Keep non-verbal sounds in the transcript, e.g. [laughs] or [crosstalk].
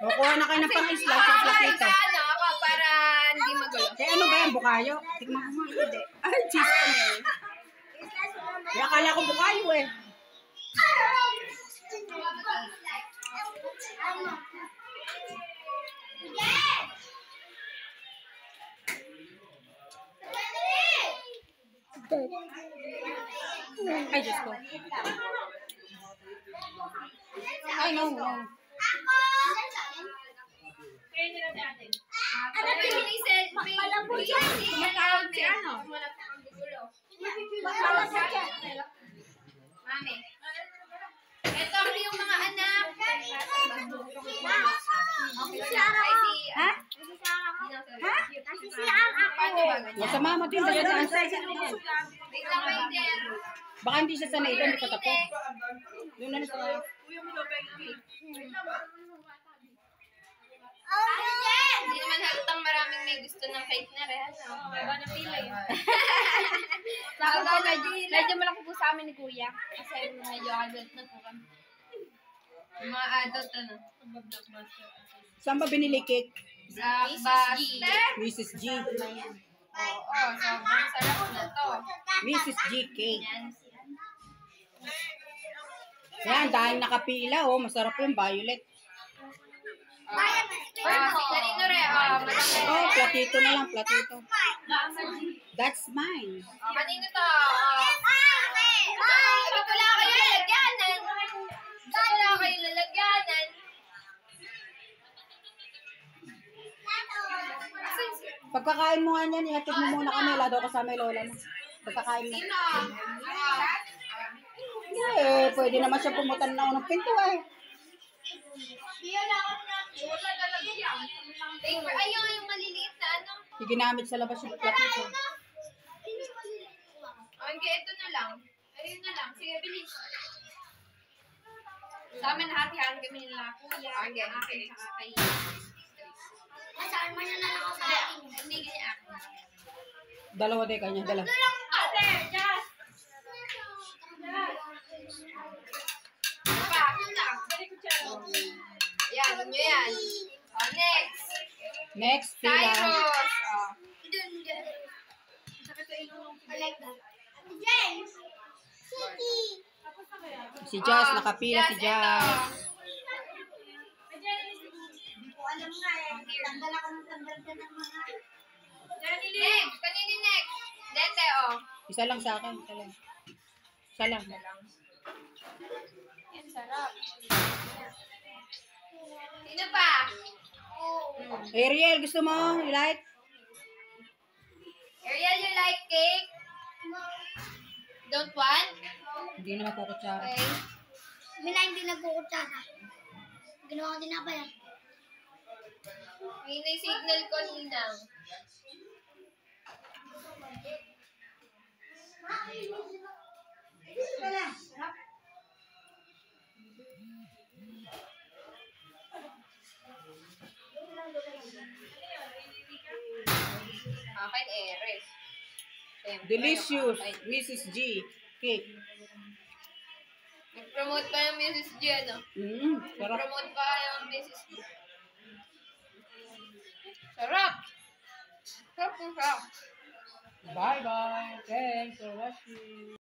Kukuha na kayo ng pang-isla sa platito. Ano ako, para hindi magulo. Eh, ano ba yan? Bukayo? Tignan nga. Hindi. Ay, cheese pa na eh. Kaya akala ko bukayo eh. Ay, Diyos ko. Ay, no, no. Ano pinili si Malambot siya. Tumatawag si ano? Mami. Ito yung mga anak. Ha? Ha? Si Ang ako. Masama mo din. Dahil saan sa. Baka hindi siya sanay doon. Hindi pa tapos. Doon na sa... Hindi naman halatang maraming may gusto ng cake na rin. Ano? Iba na pila yun. [laughs] Po, medyo, medyo malaki po sa amin ni Kuya. Kasi medyo adult na po kami. Yung mga adult, ano? Saan ba binili cake? Sa Buster. Mrs. G. Oo, sobrang sarap na to. Mrs. G cake. Yan. Yan, dahil nakapila, oh. Masarap yung violet. Platito na lang, platito. That's mine. Kanino to? Bakit wala kayo lalagyanan? Bakit wala kayo lalagyanan? Pagkakain mo nga niyan, ihatid mo muna kami. Wala daw kasama yung lola mo. Pagkakain mo. Sino? Eh, pwede naman siya pumutan na unang pinto eh. Wala lalagyan. Paper, ayun yung maliliit na ano. Yung ginamit sa labas yung platito. Okay, ito na lang. Ayun na lang. Sige, bilis. Sa amin, hati-hati kami nila. Kuya, okay. akin, tsaka kay... Kasama na lang ako sa akin. Hindi ganyan ako. Dalawa din kanya, dalawa. Ate, just! Pa, yun lang. Yan, yun yan. Oh, next. Next, pila. Cyrus. Oh. Si Jazz, nakapila si Jazz. Next, kanini next? Dete, oh. Isa lang sa akin, isa lang. Isa lang. Yan, sarap. Sino pa? Ariel, gusto mo? You like? Ariel, you like cake? Don't want? Hindi naman kukutsara. Okay. Mina hindi nagkukutsara. Ginawa ko din na ba yan? May signal ko ninang. Eres. Siyempre, Delicious, akin. Mrs. G. Cake. Nag-promote pa yung Mrs. G, ano? Mm, sarap. Nag-promote pa yung Mrs. G. Sarap! Sarap ng sarap. Bye-bye. Thanks for watching.